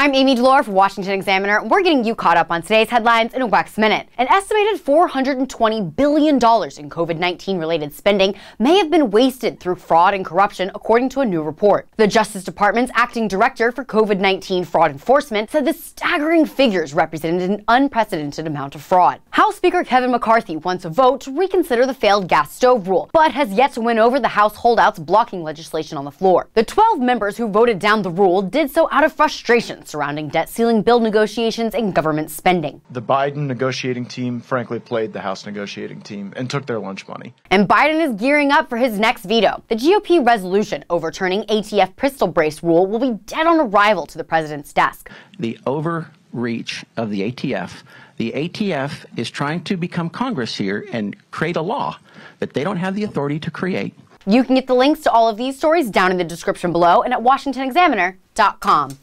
I'm Amy Delore for Washington Examiner, and we're getting you caught up on today's headlines in a Wex Minute. An estimated $420 billion in COVID 19 related spending may have been wasted through fraud and corruption, according to a new report. The Justice Department's acting director for COVID 19 fraud enforcement said the staggering figures represented an unprecedented amount of fraud. House Speaker Kevin McCarthy wants a vote to reconsider the failed gas stove rule, but has yet to win over the House holdouts blocking legislation on the floor. The 12 members who voted down the rule did so out of frustration surrounding debt ceiling bill negotiations and government spending. The Biden negotiating team, frankly, played the House negotiating team and took their lunch money. And Biden is gearing up for his next veto. The GOP resolution overturning ATF pistol brace rule will be dead on arrival to the president's desk. The overreach of the ATF. The ATF is trying to become Congress here and create a law that they don't have the authority to create. You can get the links to all of these stories down in the description below and at WashingtonExaminer.com.